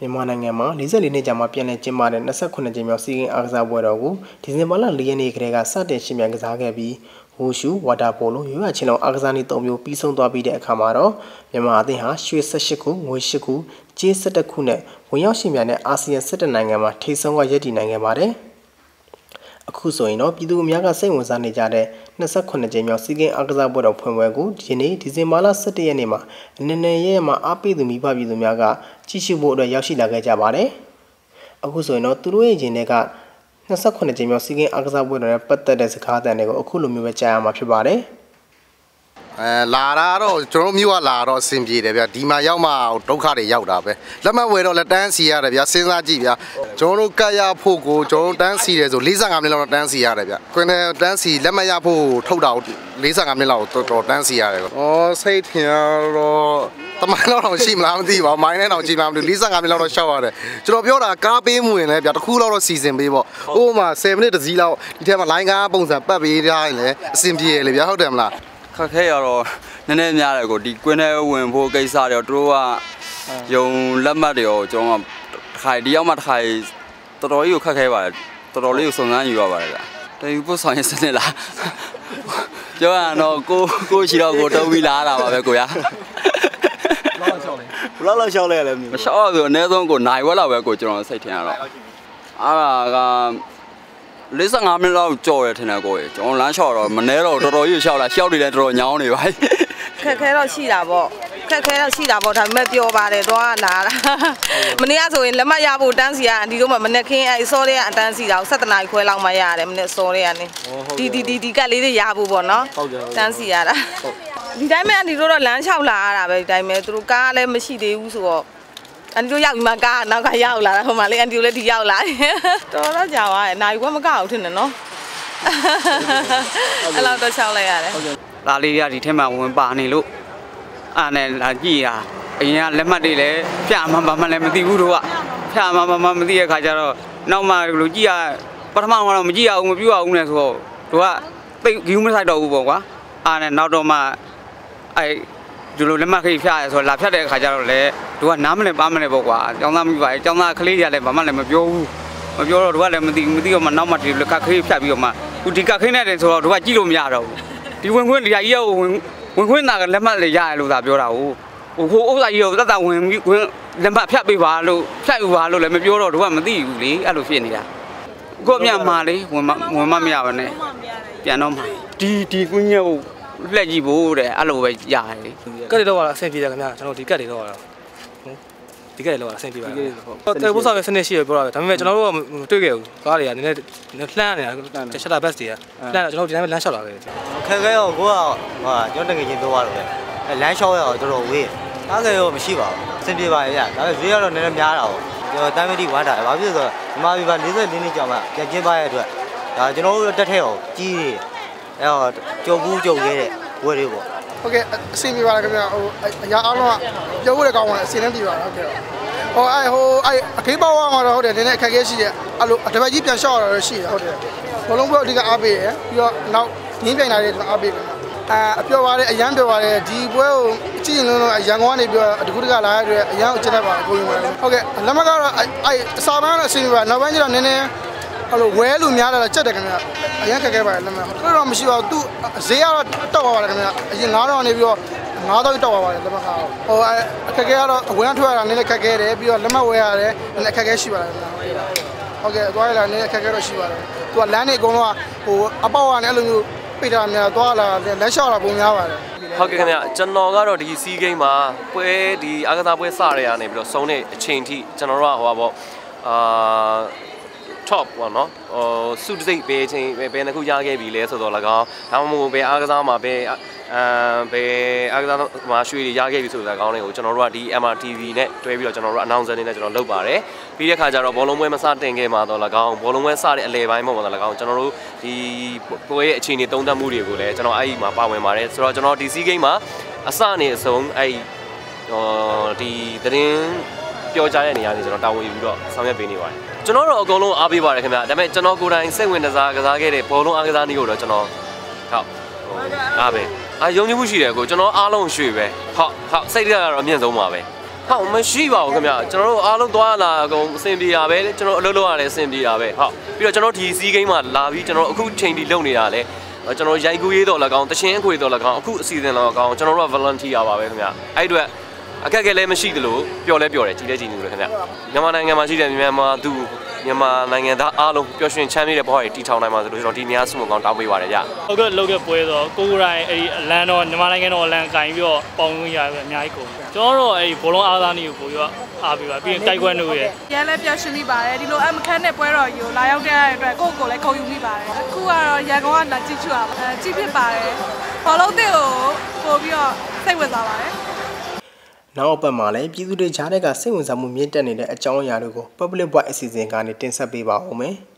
မြန်မာနိုင်ငံမှာ44နှစ်ကြာမှပြန်လည်ကျင်းပတဲ့28ကြိမ်မြောက်စီးကင်းအားကစားပွဲတော်ကိုဒီဇင်ဘာလ4ရက်နေ့ကတည်းကစတင်ရှင်မြန်ကစားခဲ့ပြီးဝူရှူဝါတာပိုလိုရွရချင်းလုံးအားကစားနည်း၃မျိုးပြီးဆုံးသွားပြီးတဲ့အခါမှာတော့မြန်မာအသင်းဟာရွှေ18ခုငွေ10ခုကြေး17ခုနဲ့ဝင်ရောက်ရှင်မြန်တဲ့အာဆီယံ17နိုင်ငံမှာထိပ်ဆုံးကရည်တည်နိုင်ခဲ့ပါတယ်။ အခုဆိုရင်တော့ပြည်သူအများကစိတ်ဝင်စားနေကြတဲ့28ကြိမ်မြောက်စီးကင်းအားကစားပွဲတော်ဖွင့်ပွဲကိုဒီနေ့ဒီဇင်ဘာလ17ရက်နေ့မှာအနေနဲ့ရဲမှာအားပေးသူမိဘပြည်သူများကကြည့်ရှုဖို့အတွက်ရောက်ရှိလာခဲ့ကြပါတယ်။အခုဆိုရင်တော့သူတို့ရဲ့ရင်တွေက28ကြိမ်မြောက်စီးကင်းအားကစားပွဲတော်နဲ့ပတ်သက်တဲ့စကားအသံတွေကိုအခုလိုမျိုးပဲကြားရမှာဖြစ်ပါတယ်။ အဲလာတာတော့ကျွန်တော်မြို့ကလာတော့အဆင်ပြေတယ်ဗျဒီမှာရောက်မှဒုက္ခတွေရောက်တာပဲလက်မှတ်ဝယ်တော့လက်တန်းစီရတယ်ဗျစဉ်းစားကြည့်ဗျကျွန်တော်တို့ကတ်ရဖို့ကိုကျွန်တော်တို့တန်းစီတယ်ဆို45မိနစ်လောက်တန်းစီရတယ်ဗျကွင်းထဲတန်းစီလက်မှတ်ရဖို့ထုတ်တာ45မိနစ်လောက်တော်တော်တန်းစီရတယ်ဩစိတ်ထင်တော့တမန်တော့တော့ရှိမလားမသိပါဘူးမိုင်းနဲ့တော့ကြည့်မှမသိ45မိနစ်လောက်တော့ရှောက်ရတယ်ကျွန်တော်ပြောတာကားပေးမှုရင်လည်းဗျတခုလောက်တော့စီစဉ်ပေးပေါ့ဥပမာ7မိနစ်တစ်စီးလောက်ဒီထဲမှာလိုင်းကားပုံစံပတ်ပေးထားရင်လည်းအဆင်ပြေလေဗျဟုတ်တယ်မလား ခက်ခဲရတော့နည်းနည်းများတယ်ကိုဒီကွင်းထဲဝင်ဖို့ကိစ္စတွေတို့ကယုံလက်မှတ်တွေရောကျွန်တော်ကတစ်ခါဒီရောက်မှတစ်ခါတော်တော်ကြီးကိုခက်ခဲပါတယ်တော်တော်လေးကိုစုံစမ်းယူရပါတယ်ဗျာတည်ဖို့ဆောင်ရစနစ်လားပြောရတော့ကိုကိုရှိတော့ကိုတုံးပြီးလာတာပါပဲကိုရဘလောက်လောက်ရှောက်လဲလဲမရှောက်ဆိုအနည်းဆုံးကိုနိုင်ဝက်လောက်ပဲကိုကျွန်တော်စိတ်ထင်ရတော့အားက 45မိနစ်လောက်ကြော်ရထင်တယ်ကိုကြီးကျွန်တော်လမ်းလျှောက်တော့မနှဲတော့တော်တော်ကြီးရှောက်လာရှောက်နေတယ်တော်တော်ညောင်းနေပါခက်ခဲတော့ရှိတာပေါ့ခက်ခဲတော့ရှိတာပေါ့ဒါပေမဲ့ပြောပါတယ်တော့လာတာမနေ့ကဆိုရင်လက်မရဖို့တန်းစီရအဒီတို့မှမနေ့ခင်းအဲစောလေးကအတန်းစီတာကို7နာရီခွဲလောက်မှရတယ်မနေ့စောလေးကနေဒီဒီဒီဒီကလေးတွေရဖို့ပေါ့နော်တန်းစီရတာဒီတိုင်းမဲ့အဒီတို့တော့လမ်းလျှောက်လာရတာပဲဒီတိုင်းမဲ့သူတို့ကားလည်းမရှိသေးဘူးဆိုတော့ အန်တီတို့ရောက်ပြီးမှကားနောက်ကရောက်လာတာဟိုမှာလေအန်တီတို့လည်းဒီရောက်လာတယ်တော်တော့ကြာသွားတယ်နိုင်ကွက်မကောက်ဘူးထင်တယ်နော်အဲ့လောက်တော့ချောက်လိုက်ရတယ်လာလေးတွေကဒီထဲမှာဝင်ပါနေလို့အားနဲ့လာကြည့်ရအရင်ကလက်မှတ်တွေလည်းပြမှမမှလည်းမသိဘူးတို့ကဖြာမှမမှမသိတဲ့ခါကျတော့နောက်မှလူကြည့်ရပထမကတော့မကြည့်ရအောင်မပြူအောင်နဲ့ဆိုတော့တို့ကသိဂီးမဆိုင်တော့ဘူးပေါ့ကွာအားနဲ့နောက်တော့မှအဲ ဒီလိုလက်မှတ်ခိဖြားရဆိုလာဖြတ်တဲ့ခါကျတော့လေတို့ကနားမလဲပါမလဲပေါ့ကွာចောင်းသားမိပါចောင်းသားကလေးတွေကလည်းဘာမှလည်းမပြောဘူးမပြောတော့တို့ကလည်းမသိမသိတော့မှနောက်မှဒီလိုကခိဖြတ်ပြီးတော့မှခုဒီကခိနဲ့တယ်ဆိုတော့တို့ကကြည့်လို့မရတော့ဘူးဒီဝင်ခွင့်ဒီဟာကြီးကိုဝင်ဝင်ခွင့်တာကလက်မှတ်လေရရလို့သာပြောတာဟုတ်ဟိုဟိုဥစ္စာကြီးကိုသက်သာဝင်ပြီးဝင်လက်မှတ်ဖြတ်ပေးပါလို့ဖြတ်ယူပါလို့လည်းမပြောတော့တို့ကမသိဘူးလေအဲ့လိုဖြစ်နေတာကို့အမြမှာလေဝင်မဝင်မမရပါနဲ့ပြန်တော့မှာဒီဒီကွင်းရဲ့ လက်ကြည့်ဖို့တဲ့အဲ့လိုပဲရတယ်လေကတ်တွေတော့အဆင်ပြေတယ်ခင်ဗျာကျွန်တော်ဒီကတ်တွေတော့ဒီကဲလောက်အဆင်ပြေပါဟုတ်တယ်ဘုစားပဲစနစ်ရှိရပြောတာပဲဒါပေမဲ့ကျွန်တော်တို့ကတွေ့ခဲ့ဘူးကားတွေကနည်းနည်းလှမ်းနေတာချက်ချက်တာဘတ်တွေကလှမ်းကျွန်တော်ဒီတိုင်းပဲလမ်းလျှောက်လာခဲ့တယ်ခက်ခဲရောကိုကဟာကျွန်တော်တကယ်ချင်းပြောရတော့လေလမ်းလျှောက်ရတော့တော်တော်ဝေးအားကရောမရှိပါဘူးအဆင်ပြေပါရဲ့ဗျဒါပေမဲ့ဈေးကတော့နည်းနည်းများတာပေါ့ကျွန်တော်တမ်းမတိဝမ်းတာဘာဖြစ်လို့ဆိုတော့ဒီမှာပြပါ44နှစ်ကြာမှပြန်ကျင်းပါရဲ့အတွက်ဒါကျွန်တော်တို့တက်ထဲအောင်ကြီးနေ အဲ့တော့ကြုံဘူးကြုံခဲ့တဲ့ဝယ်တွေပေါ့ဟုတ်ကဲ့အဆင်ပြေပါလားခင်ဗျာဟိုအရာအားလုံးကပြောဖို့လည်းကောင်းပါတယ်အဆင်နဲ့တည်ပါလားဟုတ်ကဲ့ဟိုအဲဟိုအဲအခေးပေါက်ကတော့ဟုတ်တယ်နည်းနည်းအခက်အခဲရှိတယ်အဲ့လိုတပတ်ကြီးပြန်လျှော့ရတော့ရှိတယ်ဟုတ်တယ်ဘလုံးပြောအဓိကအားပေးရပြီးတော့နောက်ငင်းပြိုင်လာတဲ့အားပေးတယ်အာအပြောပါတဲ့အရန်ပြောပါတယ်ဒီပွဲကိုကြည့်ရင်လုံးအရန်ကောင်းနေပြီးတော့တကူတကလာရတဲ့အရန်ကိုကျက်ပါတယ်ကိုရင်ပါတယ်ဟုတ်ကဲ့လက်မကတော့အဲအစာပန်းတော့အဆင်ပြေပါနောက်ပိုင်းကျတော့နည်းနည်း အဲ့လိုဝဲလူများလာတော့ကြက်တယ်ခင်ဗျအရင်ခက်ခဲပါတယ်လက်မတော်တော့မရှိပါဘူးသူဈေးကတော့တောက်ပါပါတယ်ခင်ဗျအရင်9000နေပြီးတော့9000တောက်ပါပါတယ်လက်မကတော့ဟိုအခက်ခဲကတော့အဝင်ထွက်ရတာနည်းနည်းခက်ခဲတယ်ပြီးတော့လက်မဝဲရတယ်နည်းနည်းအခက်ခဲရှိပါတယ်ဟုတ်ကဲ့သွားရလာနည်းနည်းအခက်ခဲတော့ရှိပါတယ်သူကလမ်းနေအကုန်လုံးကဟိုအပေါက်ကနေအဲ့လိုမျိုးပိတ်တာများသွားလာလမ်းလျှောက်တာပုံများပါတယ်ဟုတ်ကဲ့ခင်ဗျကျွန်တော်ကတော့ဒီစီးဂိမ်းမှာပွဲဒီအားကစားပွဲစရရနေပြီးတော့စုံတဲ့အချိန်ထိကျွန်တော်တို့ကဟိုပါပေါ့အာ top ပေါ့နော်ဟိုစုတစိတ်ပဲချင်းဘယ်နှစ်ခုရခဲ့ပြီလဲဆိုတော့၎င်းဒါမှမဟုတ်ဘယ်အားကစားမှာဘယ်အဲဘယ်အားကစားမှာရွှေတွေရခဲ့ပြီဆိုတဲ့ကောင်းတွေကိုကျွန်တော်တို့ကဒီ MRTV နဲ့တွဲပြီးတော့ကျွန်တော်တို့ announcer နေနဲ့ကျွန်တော်လုပ်ပါတယ်ပြီးတဲ့ခါကျတော့ဘောလုံးပွဲမစတင်ခဲ့မှာတော့၎င်းဘောလုံးပွဲစတဲ့အလဲပိုင်းမှာတော့၎င်းကျွန်တော်တို့ဒီပွဲရဲ့အခြေအနေသုံးသပ်မှုတွေကိုလည်းကျွန်တော်အဲ့ဒီမှာပါဝင်ပါတယ်ဆိုတော့ကျွန်တော်ဒီ SEA Game မှာအစနေအဆုံးအဲ့ဟိုဒီသတင်းပြောကြားတဲ့နေရာတွေကျွန်တော်တာဝန်ယူပြီးတော့ဆောင်ရွက်ပေးနေပါတယ် ကျွန်တော်တို့အကုန်လုံးအားပေးပါတယ်ခင်ဗျာဒါပေမဲ့ကျွန်တော်ကိုယ်တိုင်စိတ်ဝင်စားကစားခဲ့တဲ့ဘောလုံးအားကစားနည်းကိုတော့ကျွန်တော်ဟုတ်အားပဲအာယုံကြည်မှုရှိတယ်ကိုကျွန်တော်အားလုံးရွှေပဲဟုတ်ဟုတ်စိတ်ဓာတ်ကတော့အမြင့်ဆုံးပါပဲဟောမရှိပါဘူးခင်ဗျကျွန်တော်တို့အားလုံးသွားလာအကုန်အဆင်ပြေတာပဲကျွန်တော်အလုပ်လုပ်ရတယ်အဆင်ပြေတာပဲဟုတ်ပြီးတော့ကျွန်တော်ဒီစီးကိန်းမှာလာပြီးကျွန်တော်အခုချိန်ဒီလုပ်နေတာလေကျွန်တော်ရိုက်ကူးရေးတော့၎င်းတချင်းအခွေတော့၎င်းအခုအစီအစဉ်တော့၎င်းကျွန်တော်တို့က volunteer ပါပဲခင်ဗျအဲ့အတွက် အခက်အခဲလည်းမရှိသလိုပျော်လဲပျော်တယ်ကြီးလဲကြီးနေလို့ခင်ဗျမြန်မာနိုင်ငံမှာရှိတဲ့မြန်မာသူမြန်မာနိုင်ငံသားအားလုံးပျော်ရွှင်ချမ်းမြေ့တဲ့ဘဝတွေတည်ထောင်နိုင်ပါသလိုကျွန်တော်ဒီနေရာစုမကောင်းတောင်းပေးပါတယ်ဗျဟုတ်ကဲ့လုပ်တဲ့ပွဲတော့ကိုကိုရိုင်းအဲ့ဒီအလန်တော့ညီမနိုင်ငံတော်အလန်ကင်ပြီးတော့ပေါင်းလို့ရပြီအများကြီးကုန်ကျွန်တော်တို့အဲ့ဒီဘောလုံးအားသားနည်းကိုပို့ပြီးတော့အားပေးပါပြီးရင်တိုက်ခွဲနှုတ်ရဲ့ရန်လည်းပျော်ရွှင်မိပါတယ်ဒီလိုအမခန်းနဲ့ပွဲတော်ကြီးကိုလာရောက်တဲ့အတွက်ကိုယ့်ကိုယ်လည်းခုံယူမိပါတယ်အခုကတော့ရန်ကုန်ကလာကြည့်ချူအောင်အဲကြည့်ဖြစ်ပါတယ်ဘောလုံးတဲ့ကိုပို့ပြီးတော့စိတ်ဝင်စားပါတယ် နောက်အပတ်မှာလည်းပြည်သူတွေကြားထဲကစိတ်ဝင်စားမှုမြင့်တက်နေတဲ့အကြောင်းအရာတွေကို Public Voice အစီအစဉ်ကနေတင်ဆက်ပေးပါဦးမယ်။